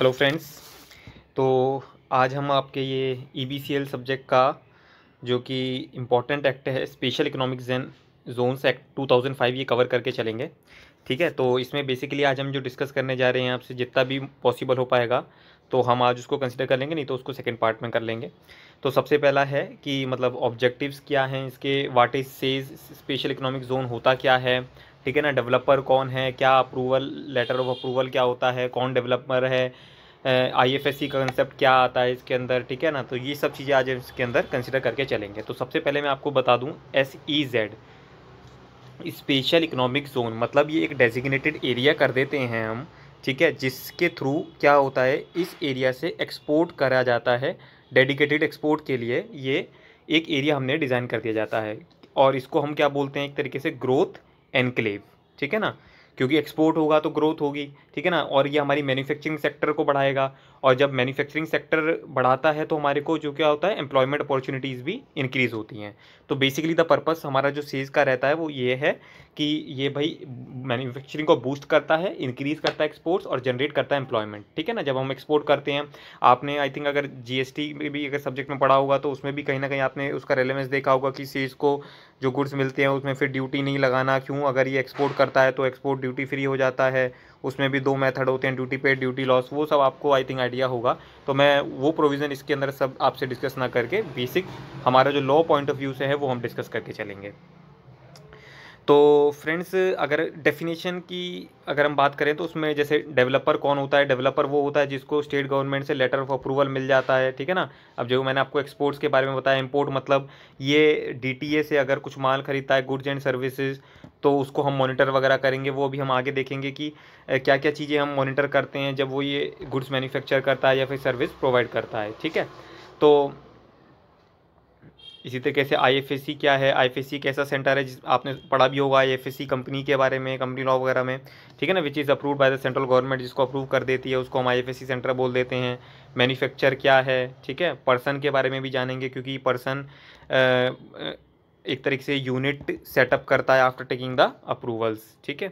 Hello friends तो आज हम आपके ये E B C L subject का, जो कि इंपॉर्टेंट एक्ट है special economic zone zones act 2005 ये कवर करके चलेंगे। ठीक है? तो इसमें बेसिकली आज हम जो डिस्कस करने जा रहे हैं आपसे, जितना भी पॉसिबल हो पाएगा तो हम आज उसको कंसिडर कर लेंगे, नहीं तो उसको सेकेंड पार्ट में कर लेंगे। तो सबसे पहला है कि मतलब ऑब्जेक्टिव्स क्या हैं, इसके what is SEZ special economic zone होता क्या है ठीक है ना डेवलपर कौन है, क्या अप्रूवल लेटर ऑफ़ अप्रूवल क्या होता है, कौन डेवलपर है आई एफ़ एस सी का कंसेप्ट क्या आता है इसके अंदर, ठीक है ना? तो ये सब चीज़ें आज इसके अंदर कंसिडर करके चलेंगे। तो सबसे पहले मैं आपको बता दूँ S E Z special economic zone मतलब ये एक डेजिग्नेटेड एरिया कर देते हैं हम, ठीक है? जिसके थ्रू क्या होता है, इस एरिया से एक्सपोर्ट करा जाता है डेडिकेटेड एक्सपोर्ट के लिए ये एक एरिया हमने डिज़ाइन कर दिया जाता है। और इसको हम क्या बोलते हैं, एक तरीके से ग्रोथ एनक्लेव ठीक है ना? क्योंकि एक्सपोर्ट होगा तो ग्रोथ होगी। ठीक है ना? और ये हमारी मैन्युफैक्चरिंग सेक्टर को बढ़ाएगा। और जब मैन्युफैक्चरिंग सेक्टर बढ़ाता है तो हमारे को जो क्या होता है? एम्प्लॉयमेंट अपॉर्चुनिटीज़ भी इंक्रीज़ होती हैं। तो बेसिकली द पर्पस हमारा जो सेज का रहता है वो ये है कि ये भाई मैन्युफैक्चरिंग को बूस्ट करता है इंक्रीज़ करता है एक्सपोर्ट्स और जनरेट करता है एम्प्लॉयमेंट ठीक है ना? जब हम एक्सपोर्ट करते हैं, आपने आई थिंक अगर जीएसटी में भी अगर सब्जेक्ट में पढ़ा होगा तो उसमें भी कहीं ना कहीं आपने उसका रेलेवेंस देखा होगा कि सेज को जो गुड्स मिलते हैं उसमें फिर ड्यूटी नहीं लगाना, क्यों? अगर ये एक्सपोर्ट करता है तो एक्सपोर्ट ड्यूटी फ्री हो जाता है। उसमें भी दो मेथड होते हैं ड्यूटी पेड ड्यूटी लॉस वो सब आपको आई थिंक आइडिया होगा। तो मैं वो प्रोविज़न इसके अंदर सब आपसे डिस्कस ना करके बेसिक हमारा जो लॉ पॉइंट ऑफ़ व्यू से है, वो हम डिस्कस करके चलेंगे। तो फ्रेंड्स अगर डेफिनेशन की अगर हम बात करें तो उसमें जैसे डेवलपर कौन होता है? डेवलपर वो होता है जिसको स्टेट गवर्नमेंट से लेटर ऑफ़ अप्रूवल मिल जाता है, ठीक है ना? अब जो मैंने आपको एक्सपोर्ट्स के बारे में बताया इंपोर्ट मतलब ये डीटीए से अगर कुछ माल खरीदता है गुड्स एंड सर्विसेज़ तो उसको हम मॉनिटर वगैरह करेंगे, वो भी हम आगे देखेंगे कि क्या क्या चीज़ें हम मॉनिटर करते हैं जब वो ये गुड्स मैन्युफैक्चर करता है या फिर सर्विस प्रोवाइड करता है, ठीक है? तो इसी तरीके से आई क्या है? आई एक ऐसा सेंटर है जिस, आपने पढ़ा भी होगा आई कंपनी के बारे में कंपनी लॉ वगैरह में, ठीक है ना? Which is approve by the central government जिसको अप्रूव कर देती है, उसको हम आईएफएससी सेंटर बोल देते हैं। मैन्युफैक्चर क्या है, ठीक है? पर्सन के बारे में भी जानेंगे, क्योंकि पर्सन एक तरीके से यूनिट सेटअप करता है आफ्टर टेकिंग द अप्रूवल्स ठीक है?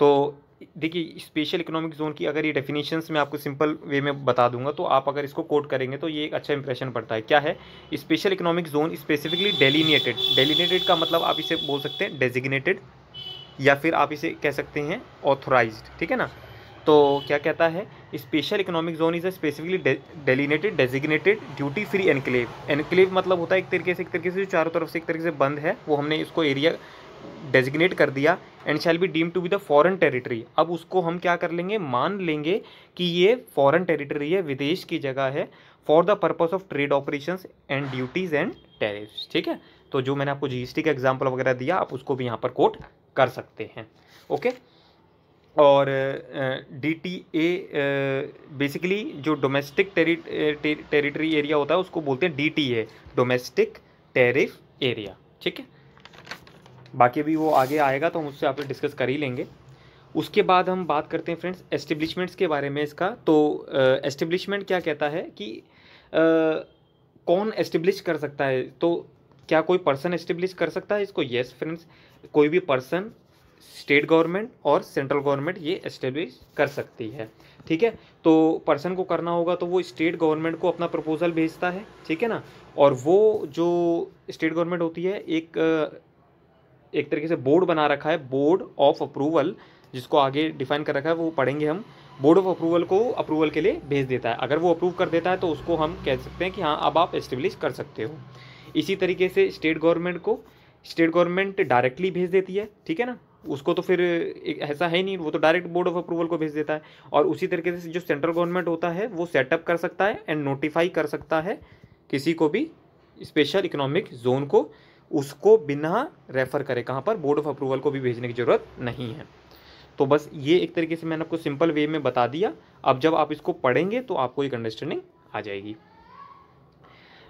तो देखिए स्पेशल इकोनॉमिक जोन की अगर ये डेफिनेशंस में आपको सिंपल वे में बता दूँगा तो आप अगर इसको कोट करेंगे तो ये एक अच्छा इंप्रेशन पड़ता है। क्या है? Special economic zone specifically delineated delineated का मतलब आप इसे बोल सकते हैं डेजिग्नेटेड या फिर आप इसे कह सकते हैं ऑथोराइज ठीक है ना? तो क्या कहता है? Special economic zone is a specifically delineated designated duty free enclave enclave मतलब होता है एक तरीके से, एक तरीके से जो चारों तरफ़ से, एक तरीके से बंद है, वो हमने इसको एरिया डेजिग्नेट कर दिया and shall be deem to be the foreign territory अब उसको हम क्या कर लेंगे? मान लेंगे कि ये फॉरेन टेरिटरी है, विदेश की जगह है for the purpose of trade operation and duties and tariffs ठीक है? तो जो मैंने आपको जीएसटी का एग्ज़ाम्पल वगैरह दिया, आप उसको भी यहाँ पर कोट कर सकते हैं. ओके और डी टी ए बेसिकली जो डोमेस्टिक टेरिटरी एरिया होता है उसको बोलते हैं D T A domestic tariff area ठीक है? बाकी भी वो आगे आएगा तो हम उससे आप डिस्कस कर ही लेंगे। उसके बाद हम बात करते हैं फ्रेंड्स एस्टेब्लिशमेंट्स के बारे में इसका। तो एस्टेब्लिशमेंट क्या कहता है कि आ, कौन एस्टेब्लिश कर सकता है? तो क्या कोई पर्सन एस्टेब्लिश कर सकता है इसको? यस फ्रेंड्स कोई भी पर्सन स्टेट गवर्नमेंट और सेंट्रल गवर्नमेंट ये एस्टेब्लिश कर सकती है। ठीक है? तो पर्सन को करना होगा तो वो स्टेट गवर्नमेंट को अपना प्रपोजल भेजता है। ठीक है ना? और वो जो स्टेट गवर्नमेंट होती है, एक एक तरीके से बोर्ड बना रखा है बोर्ड ऑफ़ अप्रूवल जिसको आगे डिफाइन कर रखा है, वो पढ़ेंगे हम। बोर्ड ऑफ़ अप्रूवल को अप्रूवल के लिए भेज देता है। अगर वो अप्रूव कर देता है तो उसको हम कह सकते हैं कि हाँ अब आप एस्टेब्लिश कर सकते हो। इसी तरीके से स्टेट गवर्नमेंट को, स्टेट गवर्नमेंट डायरेक्टली भेज देती है। ठीक है ना? उसको तो फिर ऐसा है नहीं वो तो डायरेक्ट बोर्ड ऑफ़ अप्रूवल को भेज देता है। और उसी तरीके से जो सेंट्रल गवर्नमेंट होता है वो सेटअप कर सकता है एंड नोटिफाई कर सकता है किसी को भी स्पेशल इकोनॉमिक जोन को उसको बिना रेफ़र करे। कहाँ पर? बोर्ड ऑफ़ अप्रूवल को भी भेजने की ज़रूरत नहीं है। तो बस ये एक तरीके से मैंने आपको सिंपल वे में बता दिया। अब जब आप इसको पढ़ेंगे तो आपको एक अंडरस्टैंडिंग आ जाएगी।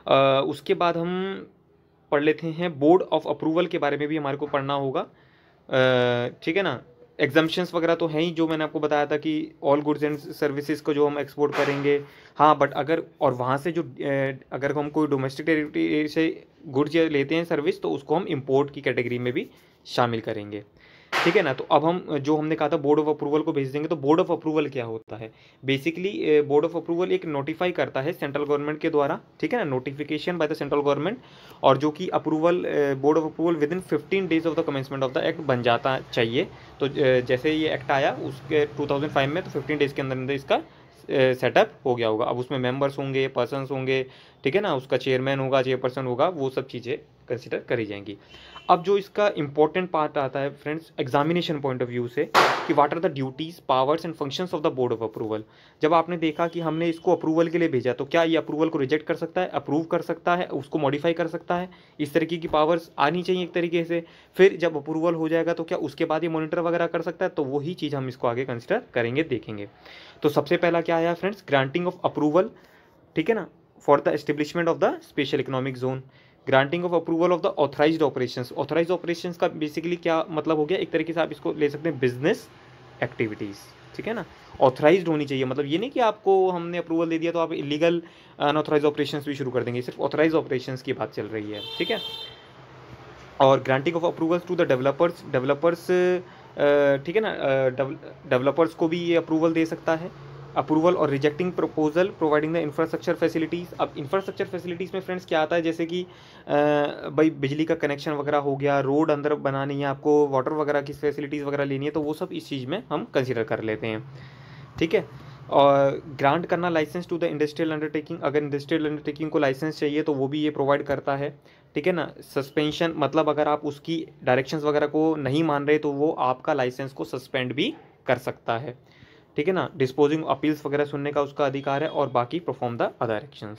आ, उसके बाद हम पढ़ लेते हैं। बोर्ड ऑफ़ अप्रूवल के बारे में भी हमारे को पढ़ना होगा। ठीक है ना? एग्जाम्पन्स वगैरह तो हैं ही, जो मैंने आपको बताया था कि ऑल गुड्स एंड सर्विसेज़ को जो हम एक्सपोर्ट करेंगे। हाँ बट अगर, और वहाँ से जो अगर हम कोई डोमेस्टिक टेरिटरी से गुड्स लेते हैं सर्विस तो उसको हम इम्पोर्ट की कैटेगरी में भी शामिल करेंगे। ठीक है ना? तो अब हम, जो हमने कहा था बोर्ड ऑफ़ अप्रूवल को भेज देंगे तो बोर्ड ऑफ़ अप्रूवल क्या होता है? बेसिकली बोर्ड ऑफ़ अप्रूवल एक नोटिफाई करता है सेंट्रल गवर्नमेंट के द्वारा, ठीक है ना? Notification by the central government और जो कि approval board of approval within fifteen days of the commencement of the act बन जाता चाहिए। तो जैसे ये एक्ट आया, उसके टू में तो फिफ्टीन डेज़ के अंदर अंदर इसका सेटअप हो गया होगा। अब उसमें मेंबर्स होंगे पर्सनस होंगे, ठीक है ना? उसका चेयरमैन होगा चेयरपर्सन होगा, वो सब चीज़ें कंसिडर करी जाएँगी। अब जो इसका इंपॉर्टेंट पार्ट आता है friends examination point of view से, कि what are the duties powers and functions of the board of approval जब आपने देखा कि हमने इसको अप्रूवल के लिए भेजा तो क्या ये अप्रूवल को रिजेक्ट कर सकता है अप्रूव कर सकता है, उसको मॉडिफाई कर सकता है? इस तरीके की पावर्स आनी चाहिए एक तरीके से। फिर जब अप्रूवल हो जाएगा तो क्या उसके बाद ये मॉनिटर वगैरह कर सकता है? तो वही चीज़ हम इसको आगे कंसिडर करेंगे, देखेंगे। तो सबसे पहला क्या आया फ्रेंड्स ग्रांटिंग ऑफ़ अप्रूवल ठीक है ना? For the establishment of the special economic zone granting of approval of the authorise operation authorise operation का बेसिकली क्या मतलब हो गया? एक तरीके से आप इसको ले सकते हैं बिज़नेस एक्टिविटीज़ ठीक है ना? ऑथराइज होनी चाहिए। मतलब ये नहीं कि आपको हमने अप्रूवल दे दिया तो आप इलीगल अनऑथराइज ऑपरेशन भी शुरू कर देंगे। सिर्फ़ ऑथराइज ऑपरेशन की बात चल रही है। ठीक है? और granting of approvals to the developers developers ठीक है ना? डेवलपर्स को भी ये अप्रूवल दे सकता है। अप्रूवल और rejecting proposal providing the infrastructure facilities अब इंफ्रास्ट्रक्चर फैसिलिटीज़ में फ्रेंड्स क्या आता है? जैसे कि भाई बिजली का कनेक्शन वगैरह हो गया रोड अंदर बनानी है आपको वाटर वगैरह की फैसिलिटीज़ वगैरह लेनी है तो वो सब इस चीज़ में हम कंसिडर कर लेते हैं। ठीक है? और ग्रांट करना licence to the industrial undertaking अगर इंडस्ट्रियल अंडरटेकिंग को लाइसेंस चाहिए तो वो भी ये प्रोवाइड करता है। ठीक है ना? सस्पेंशन मतलब अगर आप उसकी डायरेक्शंस वगैरह को नहीं मान रहे तो वो आपका लाइसेंस को सस्पेंड भी कर सकता है। ठीक है ना? डिस्पोजिंग अपील्स वगैरह सुनने का उसका अधिकार है और बाकी परफॉर्म द अदर एक्शंस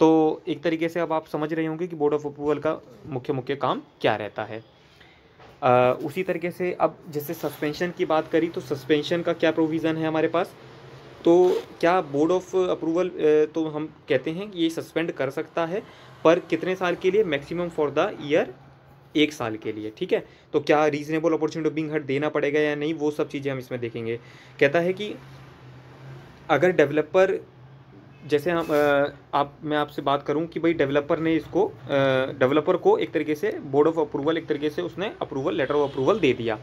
तो एक तरीके से अब आप समझ रहे होंगे कि बोर्ड ऑफ़ अप्रूवल का मुख्य मुख्य काम क्या रहता है। आ, उसी तरीके से अब जैसे सस्पेंशन की बात करी तो सस्पेंशन का क्या प्रोविज़न है हमारे पास? तो क्या बोर्ड ऑफ़ अप्रूवल तो हम कहते हैं कि ये सस्पेंड कर सकता है पर कितने साल के लिए मैक्सिमम फॉर द ईयर एक साल के लिए, ठीक है? तो क्या रीजनेबल अपॉर्चुनिटी बिंग हट देना पड़ेगा या नहीं, वो सब चीज़ें हम इसमें देखेंगे। कहता है कि अगर डेवलपर जैसे हम आप, मैं आपसे बात करूँ कि भाई डेवलपर ने इसको डेवलपर को एक तरीके से बोर्ड ऑफ़ अप्रूवल एक तरीके से उसने अप्रूवल लेटर ऑफ़ अप्रूवल दे दिया।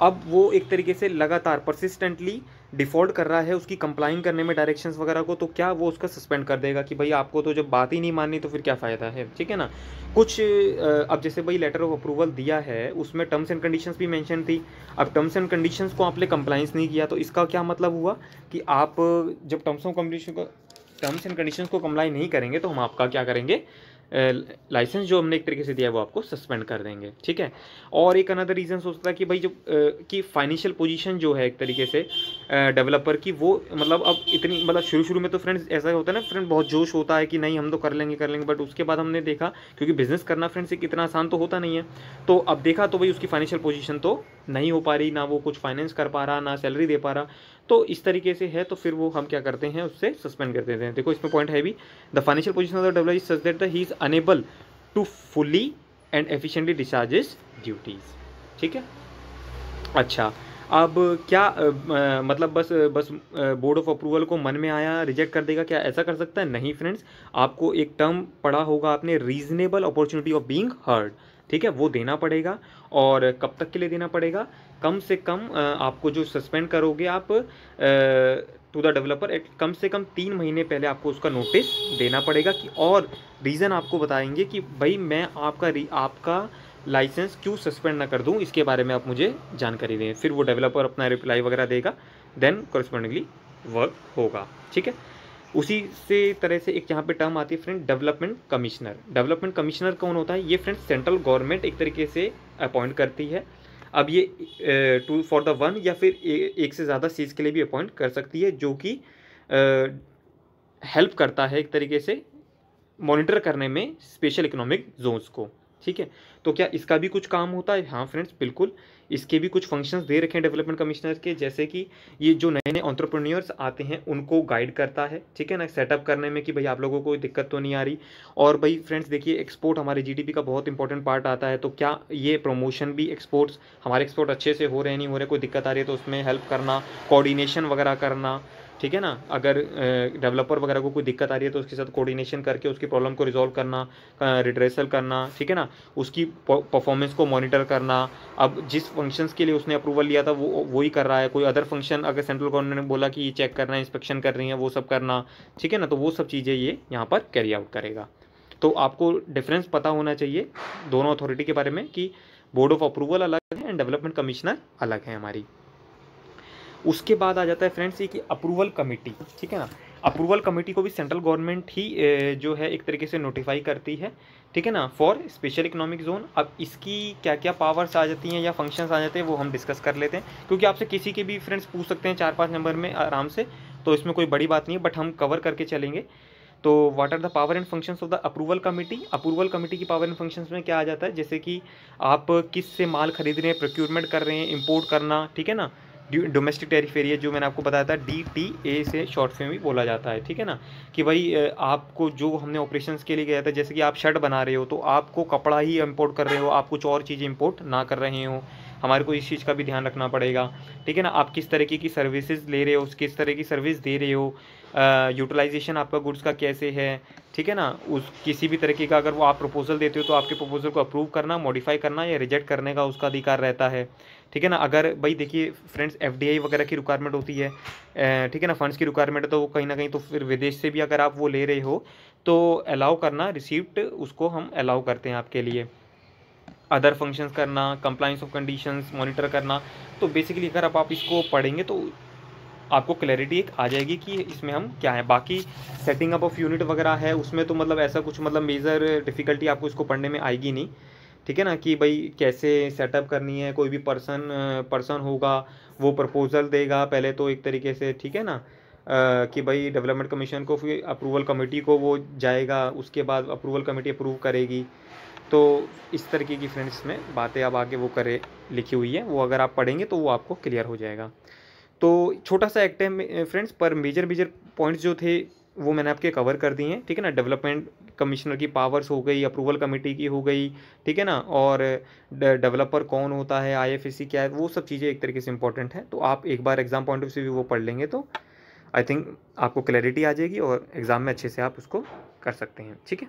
अब वो एक तरीके से लगातार परसिस्टेंटली डिफ़ॉल्ट कर रहा है उसकी कंप्लाइंग करने में डायरेक्शंस वगैरह को तो क्या वो उसका सस्पेंड कर देगा कि भाई आपको तो जब बात ही नहीं माननी तो फिर क्या फ़ायदा है? ठीक है ना? कुछ अब जैसे भाई लेटर ऑफ़ अप्रूवल दिया है, उसमें टर्म्स एंड कंडीशंस भी मेंशन थी। अब टर्म्स एंड कंडीशंस को आपने कंप्लाइंस नहीं किया तो इसका क्या मतलब हुआ कि आप जब terms of condition terms and condition को कम्प्लाई नहीं करेंगे तो हम आपका क्या करेंगे? लाइसेंस जो हमने एक तरीके से दिया है, वो आपको सस्पेंड कर देंगे, ठीक है? और एक अनदर रीज़न सकता है कि भाई जो कि फाइनेंशियल पोजीशन जो है एक तरीके से डेवलपर की, वो मतलब अब इतनी मतलब शुरू शुरू में तो फ्रेंड्स ऐसा होता है ना फ्रेंड बहुत जोश होता है कि नहीं, हम तो कर लेंगे कर लेंगे बट उसके बाद हमने देखा, क्योंकि बिज़नेस करना फ्रेंड्स एक इतना आसान तो होता नहीं है। तो अब देखा तो भाई उसकी फाइनेंशियल पोजिशन तो नहीं हो पा रही, ना वो कुछ फाइनेंस कर पा रहा, ना सैलरी दे पा रहा। तो इस तरीके से है तो फिर वो हम क्या करते हैं उससे सस्पेंड कर देते हैं। देखो इसमें पॉइंट है भी। The financial position of the developer is such that the he is unable to fully and efficiently discharges duties ठीक है? अच्छा अब क्या आ, मतलब बस बस बोर्ड ऑफ़ अप्रूवल को मन में आया रिजेक्ट कर देगा क्या ऐसा कर सकता है? नहीं फ्रेंड्स आपको एक टर्म पढ़ा होगा आपने reasonable opportunity of being heard ठीक है? वो देना पड़ेगा और कब तक के लिए देना पड़ेगा? कम से कम आपको जो सस्पेंड करोगे आप टू द डेवलपर एट कम से कम तीन महीने पहले आपको उसका नोटिस देना पड़ेगा कि, और रीज़न आपको बताएँगे कि, भाई, मैं आपका आपका लाइसेंस क्यों सस्पेंड ना कर दूँ? इसके बारे में आप मुझे जानकारी दें। फिर वो डेवलपर अपना रिप्लाई वगैरह देगा देन करस्पॉन्डिंगली वर्क होगा। ठीक है? उसी से, तरह से एक यहाँ पे टर्म आती है friend development commissioner development commissioner कौन होता है? ये फ्रेंड सेंट्रल गवर्नमेंट एक तरीके से अपॉइंट करती है। अब ये टू फॉर द वन या फिर ए, एक से ज़्यादा सीज़ के लिए भी अपॉइंट कर सकती है जो कि हेल्प करता है एक तरीके से मॉनिटर करने में स्पेशल इकोनॉमिक जोन्स को। ठीक है? तो क्या इसका भी कुछ काम होता है? हाँ फ्रेंड्स बिल्कुल। इसके भी कुछ फ़ंक्शंस दे रखे हैं डेवलपमेंट कमिश्नर के, जैसे कि ये जो नए नए ऑन्टरप्रन्योर्स आते हैं, उनको गाइड करता है, ठीक है ना? सेटअप करने में कि भाई आप लोगों को दिक्कत तो नहीं आ रही। और भाई फ्रेंड्स देखिए एक्सपोर्ट हमारे जीडीपी का बहुत इंपॉर्टेंट पार्ट आता है तो क्या ये प्रमोशन भी एक्सपोर्ट्स हमारे एक्सपोर्ट अच्छे से हो रहे नहीं हो रहे, कोई दिक्कत आ रही है तो उसमें हेल्प करना कोऑर्डिनेशन वगैरह करना ठीक है ना? अगर डेवलपर वगैरह को कोई दिक्कत आ रही है तो उसके साथ कोऑर्डिनेशन करके उसकी प्रॉब्लम को रिजॉल्व करना रिड्रेसल करना, ठीक है ना? उसकी परफॉर्मेंस को मॉनिटर करना। अब जिस फ़ंक्शंस के लिए उसने अप्रूवल लिया था वो वही कर रहा है। कोई अदर फ़ंक्शन अगर सेंट्रल गवर्नमेंट ने बोला कि ये चेक करना है इंस्पेक्शन कर रही है, वो सब करना, ठीक है ना? तो वो सब चीज़ें ये यहाँ पर कैरी आउट करेगा। तो आपको डिफरेंस पता होना चाहिए दोनों अथॉरिटी के बारे में कि बोर्ड ऑफ़ अप्रूवल अलग है एंड डेवलपमेंट कमिश्नर अलग है हमारी। उसके बाद आ जाता है फ्रेंड्स ये कि अप्रूवल कमेटी, ठीक है ना? अप्रूवल कमेटी को भी सेंट्रल गवर्नमेंट ही जो है एक तरीके से नोटिफाई करती है, ठीक है ना? फॉर स्पेशल इकोनॉमिक जोन अब इसकी क्या क्या पावर्स आ जाती हैं या फ़ंक्शंस आ जाते हैं वो हम डिस्कस कर लेते हैं। क्योंकि आपसे किसी के भी फ्रेंड्स पूछ सकते हैं चार पाँच नंबर में आराम से तो इसमें कोई बड़ी बात नहीं है बट हम कवर करके चलेंगे। तो what are the power and functions of the approval committee approval committee की पावर एंड फ़ंक्शंस में क्या आ जाता है? जैसे कि आप किस से माल खरीद रहे हैं प्रोक्यूरमेंट कर रहे हैं इंपोर्ट करना, ठीक है ना? डोमेस्टिक टैरिफ एरिया जो मैंने आपको बताया था डी टी ए से शॉर्ट फॉर्म भी बोला जाता है, ठीक है ना? कि भाई आपको जो हमने ऑपरेशन के लिए गया था, जैसे कि आप शर्ट बना रहे हो तो आपको कपड़ा ही इम्पोर्ट कर रहे हो, आप कुछ और चीज़ें इम्पोर्ट ना कर रहे हो। हमारे को इस चीज़ का भी ध्यान रखना पड़ेगा। ठीक है ना? आप किस तरीके की सर्विसेज़ ले रहे हो, किस तरह की सर्विस दे रहे हो यूटिलाइजेशन आपका गुड्स का कैसे है? ठीक है ना? उस, किसी भी तरीके का अगर वो आप प्रपोजल देते हो तो आपके प्रपोजल को अप्रूव करना मॉडिफाई करना या रिजेक्ट करने का उसका अधिकार रहता है। ठीक है ना? अगर, भाई देखिए फ्रेंड्स एफडीआई वगैरह की रिक्वायरमेंट होती है ठीक है ना? फंड्स की रिक्वायरमेंट है तो वो कहीं ना कहीं तो फिर विदेश से भी अगर आप वो ले रहे हो तो अलाउ करना रिसिप्ट उसको हम अलाउ करते हैं आपके लिए। अदर फ़ंक्शंस करना कंप्लाइंस ऑफ़ कंडीशंस मॉनिटर करना। तो बेसिकली अगर आप, आप इसको पढ़ेंगे तो आपको क्लैरिटी एक आ जाएगी कि इसमें हम क्या है। बाकी सेटिंग अप ऑफ़ यूनिट वगैरह है उसमें तो मतलब ऐसा कुछ मतलब मेजर डिफ़िकल्टी आपको इसको पढ़ने में आएगी नहीं। ठीक है ना? कि भाई कैसे सेटअप करनी है कोई भी पर्सन पर्सन होगा वो प्रपोज़ल देगा पहले तो एक तरीके से ठीक है ना? कि भाई डेवलपमेंट कमीशन को फिर अप्रूवल कमेटी को वो जाएगा उसके बाद अप्रूवल कमेटी अप्रूव करेगी। तो इस तरीके की फ्रेंड्स में बातें अब आगे वो करे, लिखी हुई है, वो अगर आप पढ़ेंगे तो वो आपको क्लियर हो जाएगा। तो छोटा सा एक्ट है फ्रेंड्स पर मेजर मेजर पॉइंट्स जो थे, वो मैंने आपके कवर कर दिए हैं, ठीक है ना? डेवलपमेंट कमिश्नर की पावर्स हो गई, अप्रूवल कमेटी की हो गई, ठीक है ना? और डेवलपर कौन होता है, आईएफएससी क्या है, वो सब चीज़ें एक तरीके से इंपॉर्टेंट है तो आप एक बार एग्ज़ाम पॉइंट ऑफ़ व्यू वो पढ़ लेंगे तो आई थिंक आपको क्लैरिटी आ जाएगी और एग्ज़ाम में अच्छे से आप उसको कर सकते हैं, ठीक है?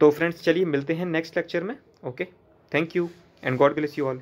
तो फ्रेंड्स, चलिए मिलते हैं नेक्स्ट लेक्चर में। Okay thank you and God bless you all